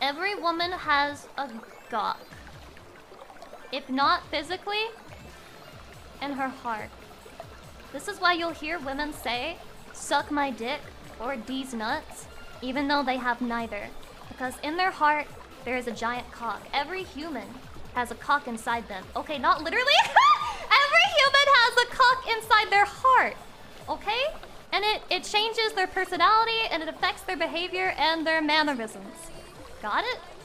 Every woman has a gawk. If not physically, in her heart. This is why you'll hear women say, suck my dick or these nuts, even though they have neither. Because in their heart, there is a giant cock. Every human has a cock inside them. Okay, not literally. Every human has a cock inside their heart. Okay? And it, it changes their personality and it affects their behavior and their mannerisms. Got it?